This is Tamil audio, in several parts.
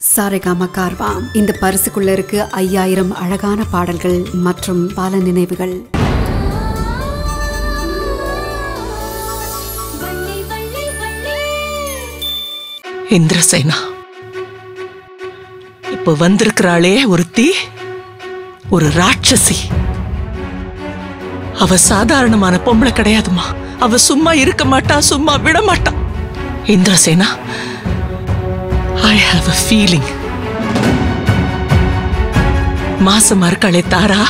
சாரேகாம கார்வா இந்த பரிசுக்குள்ள இருக்கு ஐயாயிரம் அழகான பாடல்கள் மற்றும் பல நினைவுகள். இந்திரசேனா இப்ப வந்திருக்கிறாளே ஒருத்தி ஒரு ராட்சசி. அவ சாதாரணமான பொம்பளை கிடையாதுமா அவ சும்மா இருக்க மாட்டா சும்மா விட மாட்டா. Indrasena I have a feeling மாசமா இருக்காளே தாரா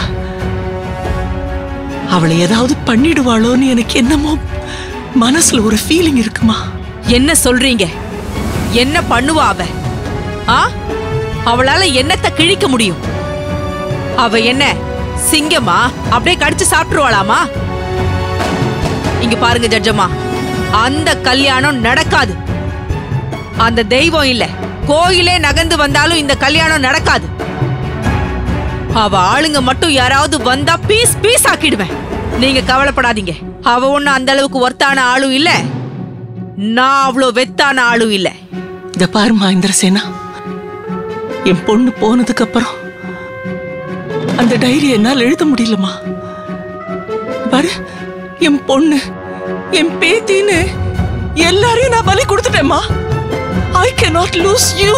அவளை ஏதாவது பண்ணிடுவாளோன்னு எனக்கு என்னமோ மனசுல ஒரு ஃபீலிங் இருக்குமா? என்ன சொல்றீங்க? என்ன பண்ணுவா அவ? ஆ? அவளால என்னத்தை கிழிக்க முடியும்? அவ என்ன சிங்கமா? அப்படியே கடிச்சு சாப்பிட்டுருவாளாமா? இங்க பாருங்க ஜட்ஜம்மா. அந்த கல்யாணம் நடக்காது. அந்த தெய்வம் இல்ல. கோயிலே நகர்ந்து வந்தாலும் இந்த கல்யாணம் நடக்காது. அவ ஆளுங்க மட்டும் யாராவது வந்தா பீஸ் பீஸ் ஆக்கிடுவேன். நீங்க கவலைப்படாதீங்க. அவ ஒண்ணு அந்த அளவுக்கு ஒர்த்தான ஆளும் இல்ல. நான் அவ்வளோ வெத்தான ஆளும் இல்ல. இத பாருமா இந்திரசேனா என் பொண்ணு போனதுக்கு அப்புறம் அந்த டைரி என்னால் எழுத முடியலமா பாரு என் பொண்ணு என் பேத்தின்னு எல்லாரையும் நான் பலி கொடுத்துட்டேம்மா. ஐ cannot லூஸ் யூ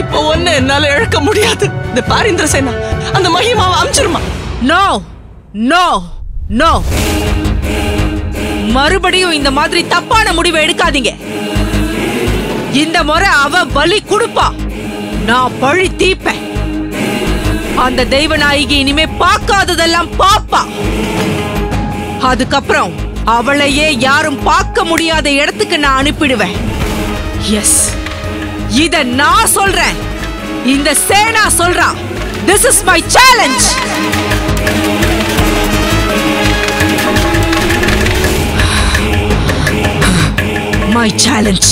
இப்போ ஒன்னு என்னால இழக்க முடியாது. இந்த பாரிந்திர சேனா அந்த மகிமாவை அமிச்சிருமா? நோ நோ நோ மறுபடியும் இந்த மாதிரி தப்பான முடிவை எடுக்காதீங்க. இந்த முறை அவ பலி கொடுப்பா. நான் பழி தீப்பேன் அந்த தெய்வ நாயகி இனிமே பார்க்காததெல்லாம் பாப்பா. அதுக்கப்புறம் அவளையே யாரும் பார்க்க முடியாத இடத்துக்கு நான் அனுப்பிடுவேன். எஸ் இத நான் சொல்றேன். இந்த சேனா சொல்றா. This is my challenge my challenge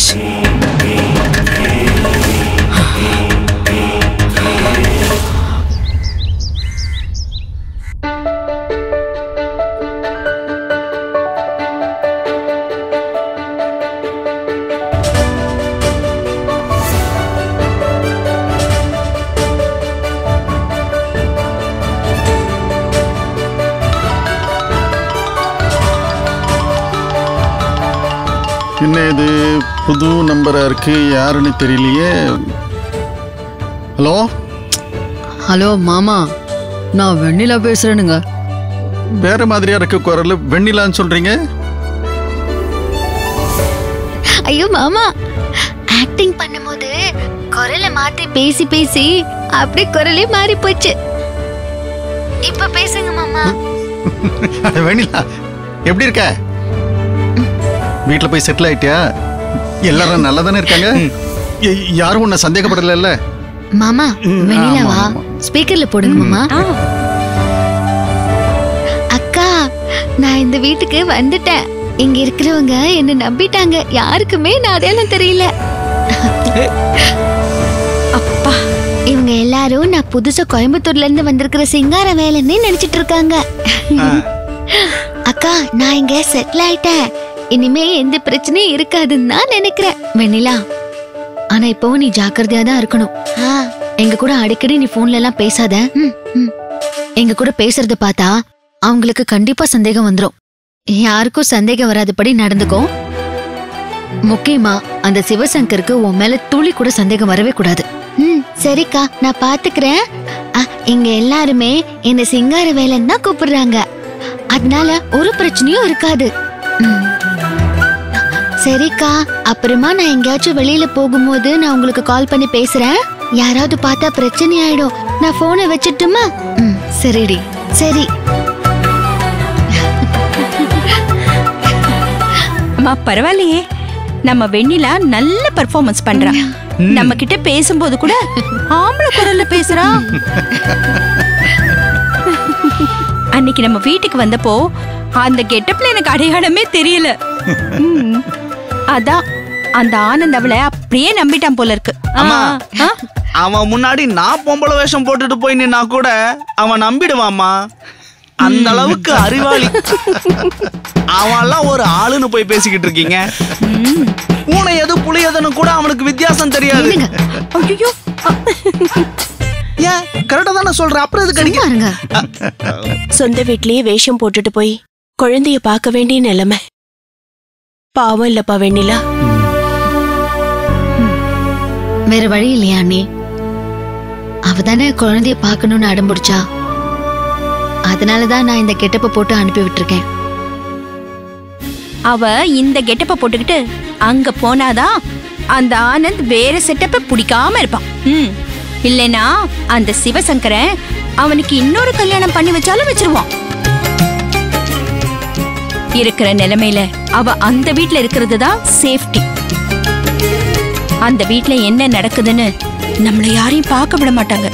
புது நம்பரா இருக்கு? யாருன்னு தெரியலையே. ஹலோ? ஹலோ மாமா. நான் வெண்ணிலா பேசுறேனுங்க. வேற மாதிரியா இருக்கு குரல்? வெண்ணிலான்னு சொல்றீங்க? ஐயோ மாமா. ஆக்டிங் பண்ணும்போது குரலை மாத்தி பேசி பேசி அப்படியே குரலே மாறி போச்சு. இப்ப பேசுங்க மாமா. வெண்ணிலா எப்படி இருக்க? வீட்டில் போய் செட்டில் ஆயிட்டியா? எல்லாரும் நல்லா தானே இருக்காங்க யாரும் உன்னை சந்தேகப்படல மாமா ஆமா. ஸ்பீக்கர்ல போடுங்க மாமா. அக்கா நான் இந்த வீட்டுக்கு வந்துட்டேன். இங்க இருக்கிறவங்க என்ன நம்பிட்டாங்க. யாருக்குமே நான் அடையாளம் தெரியல. அப்பா இவங்க எல்லாரும் நான் புதுசா கோயம்புத்தூர்ல இருந்து வந்திருக்கிற சிங்கார வேலைன்னு நினைச்சிட்டு இருக்காங்க. அக்கா நான் இங்க செட்டில் ஆயிட்டேன். இனிமே எந்த பிரச்சனையும் இருக்காதுன்னு தான் நினைக்கிறேன். வெண்ணிலா ஆனா இப்பவும் நீ ஜாக்கிரதையா தான் இருக்கணும். எங்க கூட அடிக்கடி நீ போன்ல எல்லாம் பேசாத. ம், ம். எங்க கூட பேசுறத பார்த்தா அவங்களுக்கு கண்டிப்பா சந்தேகம் வந்துரும். யாருக்கும் சந்தேகம் வராதபடி நடந்துக்கோ. முக்கியமா அந்த சிவசங்கருக்கு உன் மேல துளி கூட சந்தேகம் வரவே கூடாது. ம் சரிக்கா நான் பாத்துக்கிறேன். இங்க எல்லாருமே என்ன சிங்கார வேலைன்னு தான் கூப்பிடுறாங்க. அதனால ஒரு பிரச்சனையும் இருக்காது. ம். சரிக்கா. அப்புறமா நான் எங்கேயாச்சும் வெளியில போகும்போது நான் உங்களுக்கு கால் பண்ணி பேசுறேன். யாராவது பார்த்தா பிரச்சனை ஆயிடும் நான் போனை வச்சிட்டுமா? ம் சரிடி. சரி. அம்மா பரவாயில்லையே. நம்ம வெண்ணிலா நல்ல பெர்ஃபார்மன்ஸ் பண்றா. நம்ம கிட்ட பேசும்போது கூட ஆம்பளை குரல்ல பேசுறா. அன்னைக்கு நம்ம வீட்டுக்கு வந்தப்போ அந்த கெட்டப்ல எனக்கு அடையாளமே தெரியல. அதான் அந்த ஆனந்த் அவளை அப்படியே நம்பிட்டான் போல இருக்கு. அவன் முன்னாடி நான் பொம்பளை வேஷம் போட்டுட்டு போய் நின்னா கூட அவன் நம்பிடுவாம்மா. அந்த அளவுக்கு அறிவாளி. அவன்லாம் ஒரு ஆளுன்னு போய் பேசிக்கிட்டு இருக்கீங்க. பூனை எது புலி எதுன்னு கூட அவனுக்கு வித்தியாசம் தெரியாது. ஏன்? கரெக்டா தானே சொல்றேன் அப்புறம் அடிக்க இருங்க. சொந்த வீட்லயே வேஷம் போட்டுட்டு போய் குழந்தைய பார்க்க வேண்டிய நிலைமை. பாவம் இல்லப்பா வெண்ணிலா. வேற வழி இல்லையா அண்ணி? அவ தானே குழந்தைய பார்க்கணும்னு அடம்பிடிச்சா அதனாலதான் நான் இந்த கெட்டப்ப போட்டு அனுப்பி விட்டுருக்கேன். அவ இந்த கெட்டப்ப போட்டுக்கிட்டு அங்க போனாதான் அந்த ஆனந்த் வேற செட்டப்ப பிடிக்காம இருப்பான். ம். இல்லைனா அந்த சிவசங்கரன் அவனுக்கு இன்னொரு கல்யாணம் பண்ணி வச்சாலும் வச்சிருவான். இருக்கிற நிலைமையில அவ அந்த வீட்ல இருக்கிறது தான் சேஃப்டி அந்த வீட்ல என்ன நடக்குதுன்னு நம்மள யாரையும் பார்க்க விட மாட்டாங்க.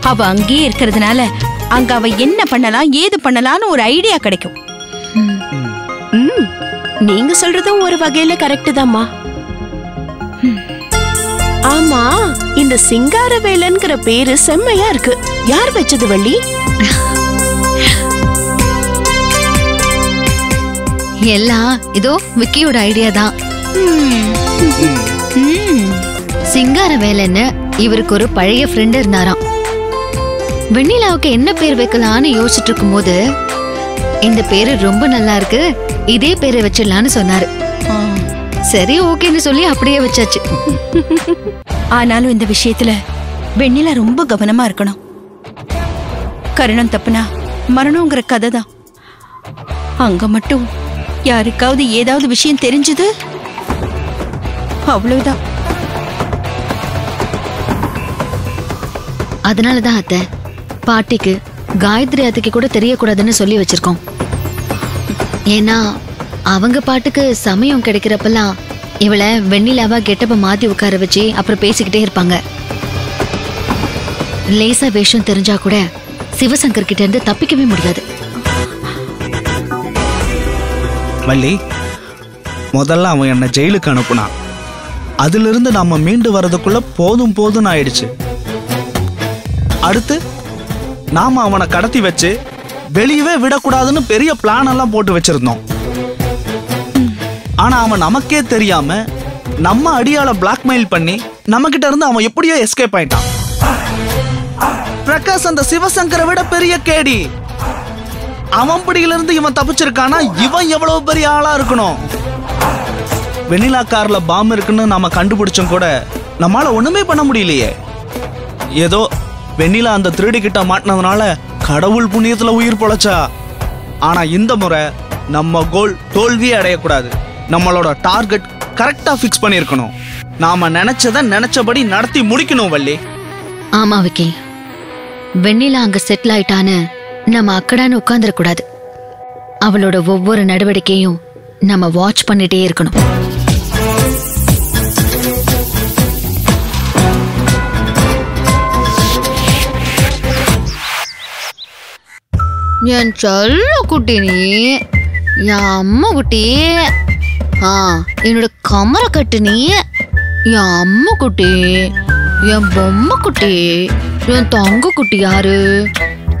அவ அங்கேயே இருக்கிறதுனால அங்க அவ என்ன பண்ணலாம் ஏது பண்ணலாம்னு ஒரு ஐடியா கிடைக்கும். நீங்க சொல்றதும் ஒரு வகையில கரெக்ட் தாம்மா. ஆமா இந்த சிங்கார சிங்காரவேலன்கிற பேரு செம்மையா இருக்கு. யார் வச்சது வள்ளி? எல்லாம் இதோ விக்கியோட ஐடியா தான். சிங்கார வேலைன்னு இவருக்கு ஒரு பழைய ஃப்ரெண்ட் இருந்தாராம். வெண்ணிலாவுக்கு என்ன பேர் வைக்கலாம்னு யோசிச்சுட்டு இருக்கும்போது இந்த பேரு ரொம்ப நல்லா இருக்கு இதே பேரை வச்சிடலான்னு சொன்னாரு. சரி ஓகேன்னு சொல்லி அப்படியே வச்சாச்சு. ஆனாலும் இந்த விஷயத்துல வெண்ணிலா ரொம்ப கவனமா இருக்கணும். கருணம் தப்புனா மரணங்கிற கதை தான். அங்க மட்டும் யாருக்காவது ஏதாவது விஷயம் தெரிஞ்சது? அவ்வளவுதான். அதனாலதான் அத்தை பாட்டிக்கு காயத்ரி அத்தைக்கு கூட தெரியக்கூடாதுன்னு சொல்லி வச்சிருக்கோம். ஏன்னா அவங்க பாட்டுக்கு சமயம் கிடைக்கிறப்பெல்லாம் இவளை வெண்ணிலாவா கெட்டப்ப மாத்தி உட்கார வச்சு அப்புறம் பேசிக்கிட்டே இருப்பாங்க. லேசா வேஷம் தெரிஞ்சா கூட சிவசங்கர் கிட்ட இருந்து தப்பிக்கவே முடியாது. வள்ளி. முதல்ல அவன் என்னை ஜெயிலுக்கு அனுப்புனான். அதிலிருந்து நம்ம மீண்டு வர்றதுக்குள்ள போதும் போதும்னு ஆயிடுச்சு. அடுத்து நாம் அவனை கடத்தி வச்சு வெளியவே விடக்கூடாதுன்னு பெரிய பிளான் எல்லாம் போட்டு வச்சிருந்தோம். ஆனா அவன் நமக்கே தெரியாம நம்ம அடியாள பிளாக்மெயில் பண்ணி நம்ம கிட்ட இருந்து அவன் எப்படியோ எஸ்கேப் ஆயிட்டான். பிரகாஷ் அந்த சிவசங்கரை விட பெரிய கேடி. அவன் பிடியில இருந்து இவன் தப்பிச்சிருக்கானா? இவன் எவ்வளவு பெரிய ஆளா இருக்கணும்? வெண்ணிலா கார்ல பாம் இருக்குன்னு நாம கண்டுபிடிச்சோம் கூட நம்மால ஒண்ணுமே பண்ண முடியலையே. ஏதோ வெண்ணிலா அந்த திருடி கிட்ட மாட்டினதுனால கடவுள் புண்ணியத்துல உயிர் பொழைச்சா. ஆனா இந்த முறை நம்ம கோல் தோல்வியே அடையக்கூடாது. நம்மளோட டார்கெட் கரெக்டா ஃபிக்ஸ் பண்ணியிருக்கணும். நாம நினைச்சத நினைச்சபடி நடத்தி முடிக்கணும் வள்ளி. ஆமா விக்கி வெண்ணிலா அங்க செட்டில் ஆயிட்டான்னு நம்ம அக்கடான்னு உட்காந்துடக்கூடாது அவளோட ஒவ்வொரு நடவடிக்கையும் நம்ம வாட்ச் பண்ணிட்டே இருக்கணும். என் சொல்ல குட்டி நீ என் அம்மா குட்டி. ஆ என்னோட கமரை கட்டு நீ என் அம்மா குட்டி. என் பொம்மை குட்டி என் தங்க குட்டி யாரு?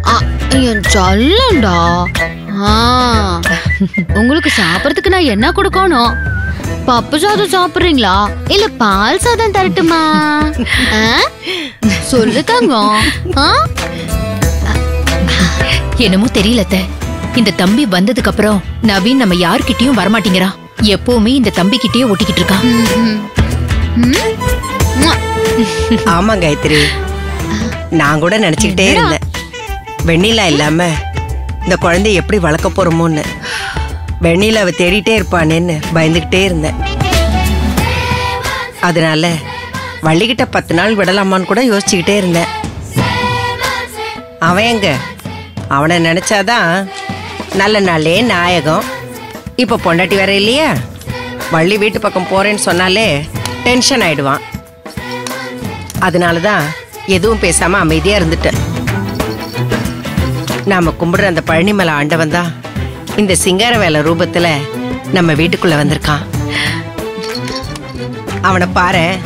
ஆ, என் சொல்லண்டா ஆ. உங்களுக்கு சாப்பிடறதுக்கு நான் என்ன கொடுக்கணும்? பப்பு சாதம் சாப்பிடுறீங்களா? இல்ல பால் சாதம் தரட்டுமா? ஆ? சொல்லு தங்கம். ஆ? என்னமோ தெரியல அத்தை. இந்த தம்பி வந்ததுக்கு அப்புறம் நவீன் நம்ம யார்கிட்டயும் வரமாட்டேங்கிறான். எப்பவுமே இந்த தம்பி கிட்டயே ஒட்டிக்கிட்டு இருக்கான். ஆமா காயத்ரி. நான் கூட நினைச்சுக்கிட்டே இருந்தேன். வெண்ணிலா இல்லாம இந்த குழந்தைய எப்படி வளர்க்க போறோமோன்னு. வெண்ணிலாவை தேடிட்டே இருப்பானேன்னு பயந்துகிட்டே இருந்தேன். அதனால வள்ளிக்கிட்ட பத்து நாள் விடலாமான்னு கூட யோசிச்சுக்கிட்டே இருந்தேன். அவன் எங்க? அவனை நினைச்சாதான் நல்ல நாளே நாயகம். இப்போ பொண்டாட்டி வேற இல்லையா? வள்ளி வீட்டு பக்கம் போறேன்னு சொன்னாலே டென்ஷன் ஆயிடுவான். அதனால தான் எதுவும் பேசாமல் அமைதியாக இருந்துட்டேன். நாம கும்பிடுற அந்த பழனிமலை ஆண்டவன் தான். இந்த சிங்கார வேலை ரூபத்துல நம்ம வீட்டுக்குள்ள வந்திருக்கான். அவனை பாரு.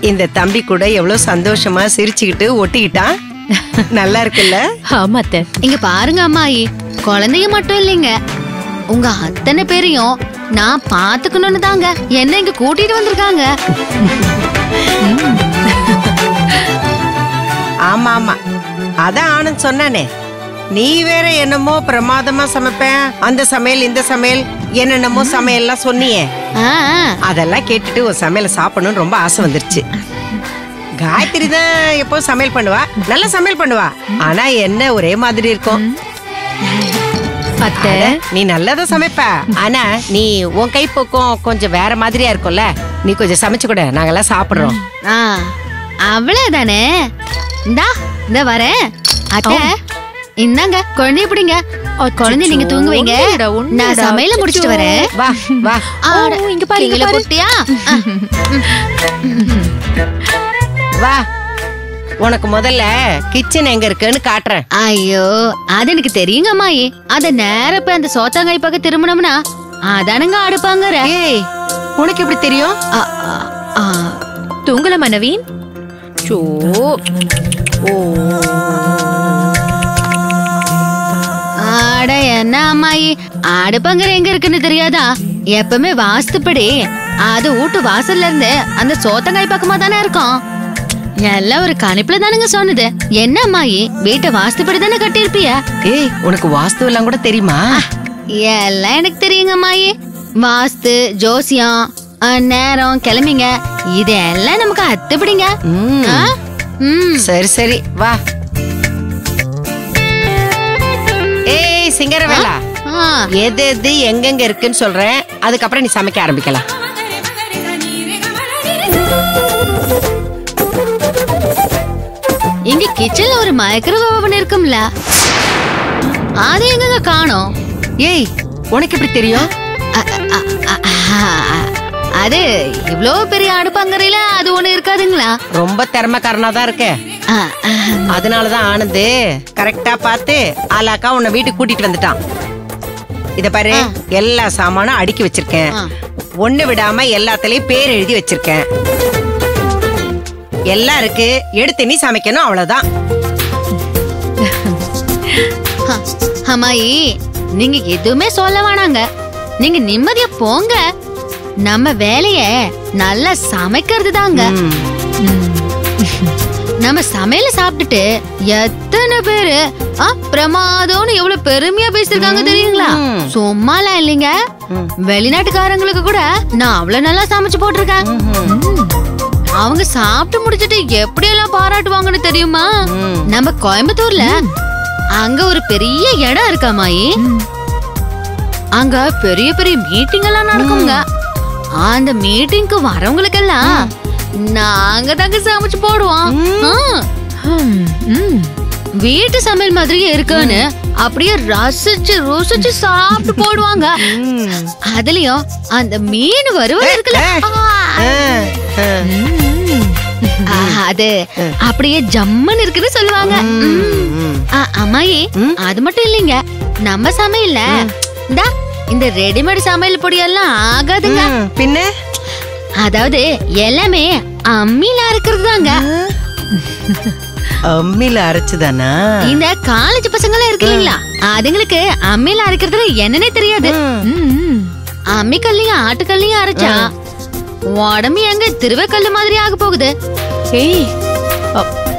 இந்த தம்பி கூட எவ்வளவு சந்தோஷமா சிரிச்சுக்கிட்டு ஒட்டிக்கிட்டான். நல்லா இருக்குல்ல? ஆமா அத்தை. இங்க பாருங்க அம்மாயி. குழந்தைங்க மட்டும் இல்லைங்க. உங்க அத்தனை பேரையும் நான் பாத்துக்கணும்னு தாங்க. என்ன இங்க கூட்டிட்டு வந்திருக்காங்க. அதான் ஆனந்த் சொன்னானே நீ வேற என்னமோ பிரமாதமா சமைப்பேன் அந்த சமையல் இந்த சமையல் என்னென்னமோ சமையல்லாம் சொன்னியே. அதெல்லாம் கேட்டுட்டு ஒரு சமையலை சாப்பிடணும்னு ரொம்ப ஆசை வந்துருச்சு. காயத்ரி தான் எப்போ சமையல் பண்ணுவா? நல்ல சமையல் பண்ணுவா. ஆனா என்ன ஒரே மாதிரி இருக்கும். அத்தை நீ நல்லதா சமைப்ப. ஆனா நீ உன் கைப்போக்கம் கொஞ்சம் வேற மாதிரியா இருக்கும்ல. நீ கொஞ்சம் சமைச்சு கூட. நாங்கெல்லாம் சாப்பிடுறோம். ஆ, அவ்வளவுதானே? இந்தா. இந்த வரேன். அத்தை இந்தாங்க குழந்தைய பிடிங்க. குழந்தை நீங்க தூங்க வைங்க ஒண்ணுடா, ஒண்ணுடா. நான் சமையல முடிச்சிட்டு வரேன். வா வா. இங்க பாரு, இங்க. போட்டியா? வா. உனக்கு முதல்ல கிச்சன் எங்க இருக்குன்னு காட்டுறேன். ஐயோ அது எனக்கு தெரியுங்க அம்மாயி. அத நேர போய் அந்த சோத்தாங்காய் பக்கம் திரும்பினோம்னா அதானுங்க அடுப்பாங்கற. ஏய் உனக்கு எப்படி தெரியும். தூங்கலாமா நவீன்? சோ அட என்ன அம்மாயி? அடுப்பங்கர எங்க இருக்குன்னு தெரியாதா? எப்பவுமே வாஸ்துப்படி. அது வீட்டு வாசல்ல இருந்து அந்த சோத்தங்காய் பக்கமா தானே இருக்கும். எல்லாம் ஒரு கணிப்புல தானுங்க சொன்னது. என்ன அம்மாயி? வீட்டை வாஸ்துப்படி தானே கட்டியிருப்பிய? ஏய் உனக்கு வாஸ்து எல்லாம் கூட தெரியுமா? எல்லாம் எனக்கு தெரியுங்க அம்மாயி. வாஸ்து ஜோசியம் நேரம் கிளம்பிங்க. இதெல்லாம் நமக்கு அத்துப்படிங்க. சரி சரி. வா. ஏய் சிங்கரவேலா. எது எது எங்கெங்க இருக்குன்னு சொல்றேன். அதுக்கப்புறம் நீ சமைக்க ஆரம்பிக்கலாம். இங்க கிச்சன்ல ஒரு மைக்ரோவேவ் ஓவன் இருக்கும்ல. அது எங்க காணோம்? ஏய் உனக்கு எப்படி தெரியும்? அது இவ்ளோ பெரிய அடுப்பங்கரையில அது ஒண்ணு இருக்காதுங்களா? ரொம்ப திறமைக்காரனா தான் இருக்க. அதனாலதான் ஆனந்து கரெக்டா பார்த்து ஆலாக்கா உன்னை வீட்டுக்கு கூட்டிட்டு வந்துட்டான். இத பாரு எல்லா சாமானும் அடுக்கி வச்சிருக்கேன். ஒண்ணு விடாம எல்லாத்துலயும் பேர் எழுதி வச்சிருக்கேன். எல்லாம் இருக்கு எடுத்து நீ சமைக்கணும் அவ்வளவுதான். அம்மாயி நீங்க எதுவுமே சொல்ல வேணாங்க. நீங்க நிம்மதியா போங்க. நம்ம வேலைய நல்லா சமைக்கிறது தாங்க நம்ம சமையல சாப்பிட்டுட்டு எத்தனை பேரு பிரமாதம்னு எவ்வளவு பெருமையா பேசிருக்காங்க தெரியுங்களா? சும்மாலாம் இல்லைங்க. வெளிநாட்டுக்காரங்களுக்கு கூட நான் அவ்வளவு நல்லா சமைச்சு போட்டிருக்கேன். அவங்க சாப்பிட்டு முடிச்சிட்டு எப்படி எல்லாம் பாராட்டுவாங்கன்னு தெரியுமா? நம்ம கோயம்புத்தூர்ல அங்க ஒரு பெரிய இடம் இருக்காமாயி அங்க பெரிய பெரிய மீட்டிங் எல்லாம் நடக்குங்க. அந்த மீட்டிங்க்கு வரவங்களுக்கெல்லாம் நாங்க தாங்க சமைச்சு போடுவோம். வீட்டு சமையல் மாதிரியே இருக்கான்னு அப்படியே ரசிச்சு ருசிச்சு சாப்பிட்டு போடுவாங்க. அதுலயும் அந்த மீன் வறுவல் இருக்குல்ல. அது அப்படியே ஜம்மன் இருக்குன்னு சொல்லுவாங்க. அம்மாயி அது மட்டும் இல்லைங்க. நம்ம சமையல்ல இந்தா இந்த ரெடிமேட் சமையல் பொடியெல்லாம் ஆகாதுங்க. பின்ன? அதாவது எல்லாமே அம்மில அரைக்கிறது தாங்க அம்மில அரைச்சுதானா? இந்த காலேஜ் பசங்க இருக்கு இல்லைங்களா? அதுங்களுக்கு அம்மில அரைக்கிறதுல என்னன்னே தெரியாது. ம். அம்மிக்கல்லையும் ஆட்டுக்கல்லையும் அரைச்சா உடம்பு எங்க திருவக்கல்லு மாதிரி ஆக போகுது. ஏய்.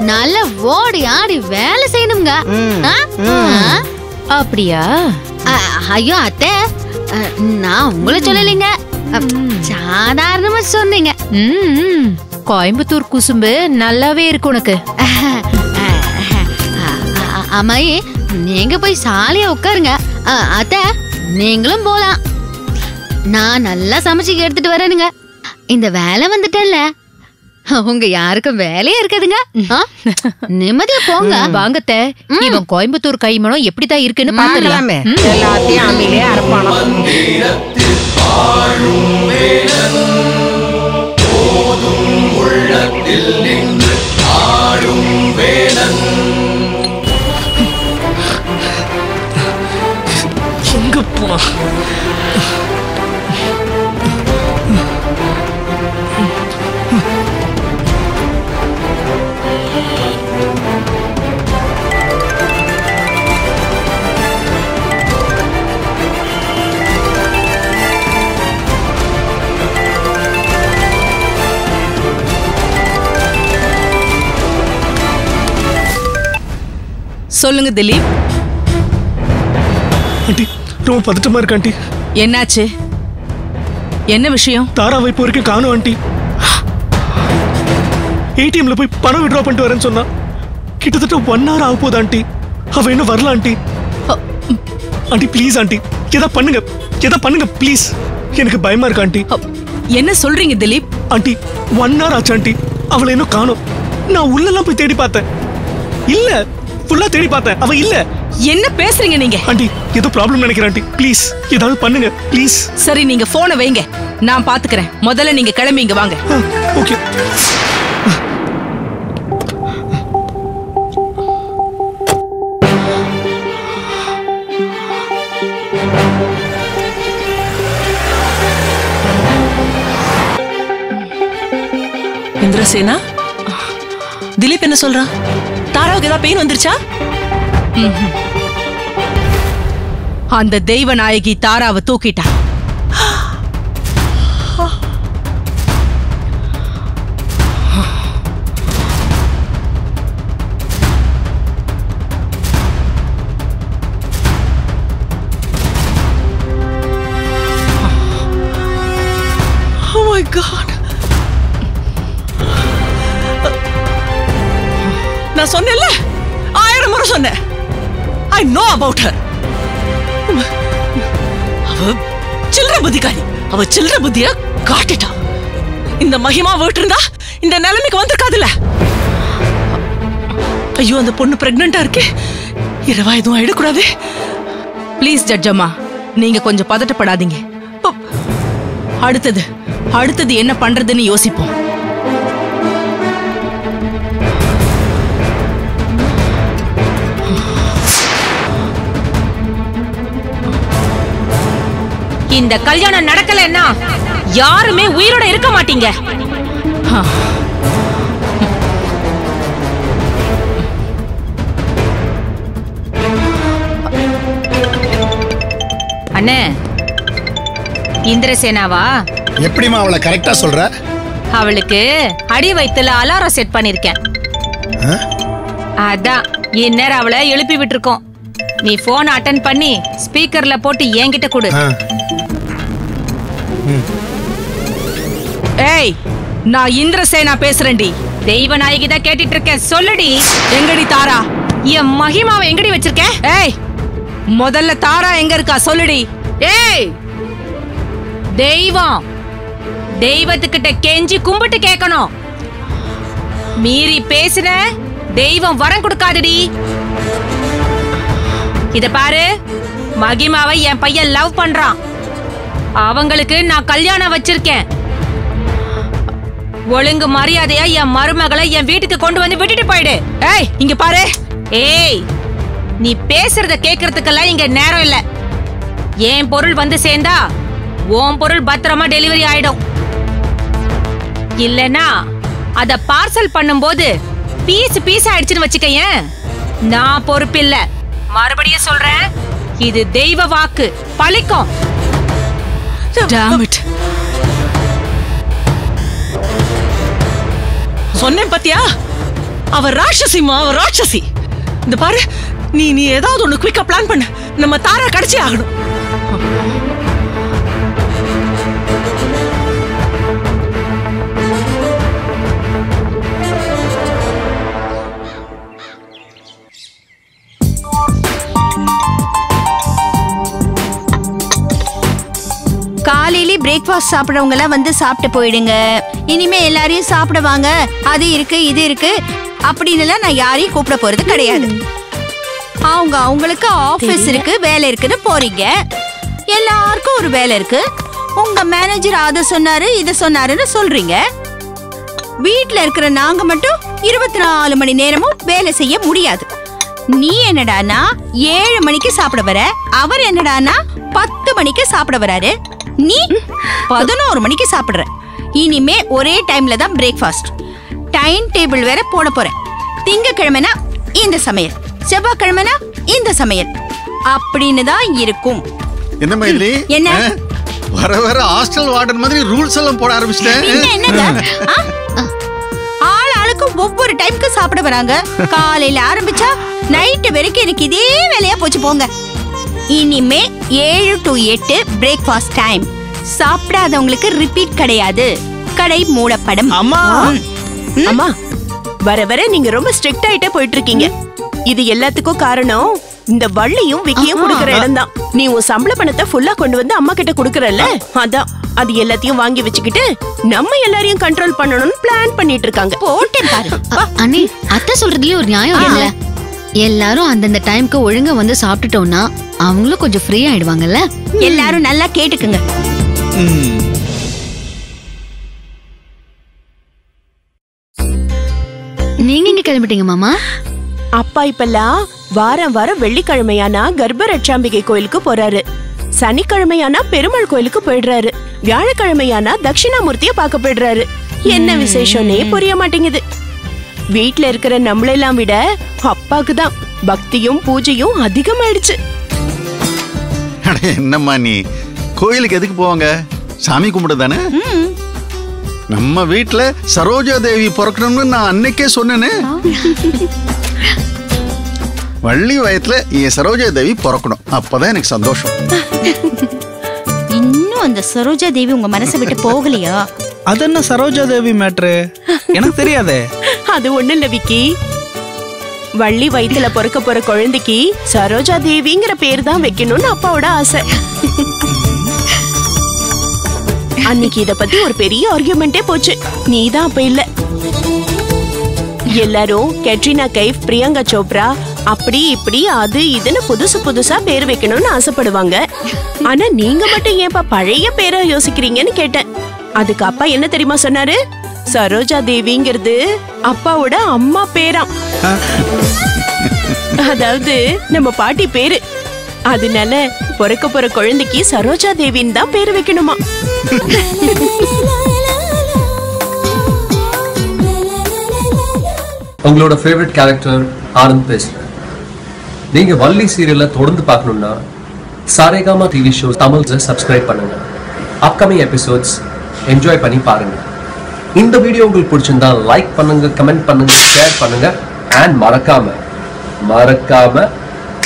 நல்ல ஓடி ஆடி வேலை செய்யணுங்க ஆ? ஆ? அப்படியா? அ, ஐயோ அத்தை. நான் உங்களை சொல்லலைங்க. சாதாரணமா சொன்னீங்க. கோயம்புத்தூர் குசும்பு நல்லாவே இருக்கு உனக்கு. அம்மாயி நீங்க போய் சாலியா உட்காருங்க. அத்தை நீங்களும் போலாம். நான் நல்லா சமைச்சு எடுத்துட்டு வரேனுங்க. இந்த வேலை வந்துட்டல்ல. உங்க யாருக்கும் வேலையே இருக்காதுங்க? நிம்மதியா போங்க. வாங்கத்த. இவன் கோயம்புத்தூர் கைமணம் எப்படிதான் இருக்குன்னு பாத்துடலாமே எல்லாமே எல்லாத்தையும் அம்மிலே அரைப்பானோ எங்க போனா சொல்லுங்க திலீப். ஆண்டி ரொம்ப பதட்டமா இருக்கு ஆண்டி. என்னாச்சு? என்ன விஷயம்? தாராவை இப்போ வரைக்கும் காணும் ஆண்டி. ஏடிஎம்ல போய் பணம் விட்ரா பண்ணிட்டு வரேன்னு சொன்னா கிட்டத்தட்ட ஒன் ஹவர் ஆக போகுது ஆண்டி. அவ இன்னும் வரல ஆண்டி. Aunty please aunty. எதா பண்ணுங்க எதா பண்ணுங்க ப்ளீஸ் எனக்கு பயமா இருக்கு ஆண்டி. என்ன சொல்றீங்க திலீப்? ஆண்டி ஒன் ஹவர் ஆச்சு ஆண்டி. அவளை இன்னும் காணோம். நான் உள்ளெல்லாம் போய் தேடி பார்த்தேன். இல்ல ஃபுல்லா தேடி பார்த்தேன். அவ இல்ல. என்ன பேசுறீங்க நீங்க? ஆண்டி ஏதோ ப்ராப்ளம் நினைக்கிறேன் ஆண்டி. ப்ளீஸ் ஏதாவது பண்ணுங்க ப்ளீஸ் சரி நீங்க போனை வைங்க. நான் பாத்துக்கிறேன். முதல்ல நீங்க கிளம்பி இங்க வாங்க. ஓகே இந்திரசேனா? திலீப் என்ன சொல்றான்? தாராவுக்கு ஏதாவது பெயின் வந்துருச்சா அந்த தெய்வ நாயகி தாராவை தூக்கிட்டா Oh my god. நான் சொன்னேன்ல? ஆயிரம் முறை சொன்னேன். ஐ நோ அபவுட் ஹர் அவ சில்லற புத்திக்காரி அவ சில்லற புத்திய காட்டிட்டா. இந்த மகிமா வீட்டு இருந்தா இந்த நிலைமைக்கு வந்திருக்காதுல்ல? ஐயோ அந்த பொண்ணு பிரெக்னண்டா இருக்கே. இரவா எதுவும் ஆயிடக்கூடாது. ப்ளீஸ் ஜட்ஜம்மா நீங்க கொஞ்சம் பதட்டப்படாதீங்க. அடுத்தது அடுத்தது என்ன பண்றதுன்னு யோசிப்போம். இந்த கல்யாணம் நடக்கலன்னா யாருமே உயிரோட இருக்க மாட்டீங்க. அண்ணே இந்திரசேனாவா? எப்படிம்மா அவளை கரெக்டா சொல்ற? அவளுக்கு அடி வயித்துல அலாரம் செட் பண்ணிருக்கேன்? அதான் இந்நேரம் அவளை எழுப்பி விட்டுருக்கோம். நீ போன் அட்டன் பண்ணி ஸ்பீக்கர்ல போட்டு என்கிட்ட கொடு. ஏய் நான் இந்திரசேனா பேசுறேன்டி. தெய்வ நாயகி தான் கேட்டுட்டு இருக்கேன் சொல்லுடி. எங்கடி தாரா? என் மகிமாவை எங்கடி வச்சிருக்க? ஏய் முதல்ல தாரா எங்க இருக்கா? சொல்லுடி. ஏய் தெய்வம். தெய்வத்துக்கிட்ட கெஞ்சி கும்பிட்டு கேட்கணும் மீறி பேசின தெய்வம் வரம் கொடுக்காதடி. இத பாரு மகிமாவை என் பையன் லவ் பண்றான். அவங்களுக்கு நான் கல்யாணம் வச்சிருக்கேன். ஒழுங்கு மரியாதையா என் மருமகளை என் வீட்டுக்கு கொண்டு வந்து விட்டுட்டு போயிடு. ஏய் இங்க பாரு. ஏய் நீ பேசுறத கேக்குறதுக்கெல்லாம் இங்க நேரம் இல்ல. என் பொருள் வந்து சேர்ந்தா உன் பொருள் பத்திரமா டெலிவரி ஆயிடும். இல்லனா அத பார்சல் பண்ணும்போது பீஸ் பீஸ் ஆயிடுச்சுன்னு வச்சுக்கயேன். நான் பொறுப்பில்ல. மறுபடியும் சொல்றேன் இது தெய்வ வாக்கு. பழிக்கும். It. சொன்னேன் பாத்தியா? அவ ராட்சசிமா அவ ராட்சசி. இந்த பாரு நீ நீ ஏதாவது ஒண்ணு குயிக்கா பிளான் பண்ணு. நம்ம தாரா கடிச்சே ஆகணும். பிரேக்ஃபாஸ்ட் சாப்பிட்றவங்க எல்லாம் வந்து சாப்பிட்டு போயிடுங்க. இனிமே எல்லாரையும் சாப்பிட வாங்க அது இருக்கு இது இருக்கு. அப்படின்னு எல்லாம் நான் யாரையும் கூப்பிட போறது கிடையாது. அவங்க அவங்களுக்கு ஆபீஸ் இருக்கு வேலை இருக்குன்னு போறீங்க. எல்லாருக்கும் ஒரு வேலை இருக்கு. உங்க மேனேஜர் அதை சொன்னாரு இதை சொன்னாருன்னு சொல்றீங்க. வீட்ல இருக்கிற நாங்க மட்டும் இருபத்தி நாலு மணி நேரமும் வேலை செய்ய முடியாது. நீ என்னடானா ஏழு மணிக்கு சாப்பிட வர அவர் என்னடானா பத்து மணிக்கு சாப்பிட வராரு. நீ? பதினோரு மணிக்கு சாப்பிடுற. இனிமே ஒரே டைம்ல தான் பிரேக்ஃபாஸ்ட் டைம் டேபிள் வேற போட போறேன். திங்கக்கிழமைனா இந்த சமையல். செவ்வாய்க்கிழமைனா இந்த சமையல். அப்படின்னு தான் இருக்கும். என்ன மைதிலி என்ன? வர வர ஹாஸ்டல் வார்டன் மாதிரி ரூல்ஸ் எல்லாம் போட என்னங்க? ஆரம்பிச்சிட்டேன் ஆ? ஆள் ஆளுக்கும் ஒவ்வொரு டைம்க்கு சாப்பிட வராங்க. காலையில ஆரம்பிச்சா நைட்டு வரைக்கும் எனக்கு இதே வேலையா போச்சு போங்க. இனிமே ஏழு டு எட்டு பிரேக்ஃபாஸ்ட் டைம் சாப்பிடாதவங்களுக்கு ரிப்பீட் கிடையாது. கடை மூடப்படும். அம்மா! அம்மா வர வர நீங்க ரொம்ப ஸ்ட்ரிக்ட் ஆயிட்டே போயிட்டு இருக்கீங்க இது எல்லாத்துக்கும் காரணம் இந்த வள்ளியும் விக்கியும் கொடுக்கற இடம் தான் நீ உன் சம்பள பணத்தை ஃபுல்லா கொண்டு வந்து அம்மா கிட்ட கொடுக்கறல்ல? அதான் அது எல்லாத்தையும் வாங்கி வச்சுக்கிட்டு நம்ம எல்லாரையும் கண்ட்ரோல் பண்ணணும்னு பிளான் பண்ணிட்டு இருக்காங்க போட்டேன் பாரு. அண்ணி அத்தை சொல்றதுலயும் ஒரு நியாயம் இல்ல? எல்லாரும் அந்தந்த டைம்க்கு ஒழுங்கா வந்து சாப்பிட்டுட்டோம்னா அவங்களும் கொஞ்சம் ஃப்ரீ ஆயிடுவாங்கல்ல? எல்லாரும் நல்லா கேட்டுக்குங்க. நீங்க எங்க கிளம்பிட்டீங்க மாமா? அப்பா இப்பெல்லாம் வாரம் வாரம் வெள்ளிக்கிழமையானா கர்ப்ப ரட்சாம்பிகை கோயிலுக்கு போறாரு. சனிக்கிழமையானா பெருமாள் கோயிலுக்கு போயிடுறாரு. வியாழக்கிழமையானா தட்சிணாமூர்த்திய பார்க்க போயிடுறாரு. என்ன விசேஷம்னே புரிய மாட்டேங்குது. வீட்ல இருக்கிற நம்மளெல்லாம் விட அப்பாக்கு தான் பக்தியும் பூஜையும் அதிகமாயிடுச்சு. அட, என்னம்மா நீ? கோயிலுக்கு எதுக்கு போவாங்க? சாமி கும்பிட தானே நம்ம வீட்ல சரோஜா தேவி பிறக்கணும்னு நான் அன்னைக்கே சொன்னேனே. வள்ளி வயத்துல என் சரோஜா தேவி பிறக்கணும். அப்பதான் எனக்கு சந்தோஷம். இன்னும் அந்த சரோஜா தேவி உங்க மனசை விட்டு போகலையா? அது என்ன சரோஜா தேவி மேட்ரு? எனக்கு தெரியாதே. அது ஒண்ணு இல்ல விக்கி. வள்ளி வயித்துல பிறக்க போற குழந்தைக்கு சரோஜா தேவிங்கிற பேர் தான் வைக்கணும்னு அப்பாவோட ஆசை. அன்னைக்கு இத பத்தி ஒரு பெரிய ஆர்குமெண்டே போச்சு. நீ தான் அப்ப இல்ல. எல்லாரும் கெட்ரினா கைஃப் பிரியங்கா சோப்ரா அப்படி இப்படி அது இதுன்னு புதுசு புதுசா பேர் வைக்கணும்னு ஆசைப்படுவாங்க. ஆனா நீங்க மட்டும் ஏன்பா பழைய பேரை யோசிக்கிறீங்கன்னு கேட்டேன். அதுக்கு அப்பா என்ன தெரியுமா சொன்னாரு? சரோஜா தேவிங்கிறது அப்பாவோட அம்மா பேராம். அதாவது நம்ம பாட்டி பேரு. அதனால பிறக்க போற குழந்தைக்கு சரோஜா தேவின்னு தான் பேரு வைக்கணுமா? உங்களோட ஃபேவரட் கேரக்டர் ஆனந்த் பேசுறேன். நீங்க வள்ளி சீரியல்ல தொடர்ந்து பார்க்கணும்னா சாரேகாமா டிவி ஷோ தமிழ்ல சப்ஸ்கிரைப் பண்ணுங்க. அப்கமிங் எபிசோட்ஸ் என்ஜாய் பண்ணி பாருங்கள் இந்த வீடியோ உங்களுக்கு பிடிச்சிருந்தா லைக் பண்ணுங்க கமெண்ட் பண்ணுங்க ஷேர் பண்ணுங்க. அண்ட் மறக்காம மறக்காம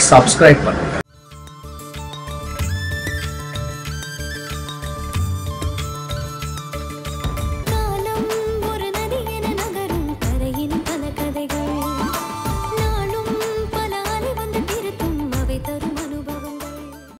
சப்ஸ்கிரைப் பண்ணுங்க.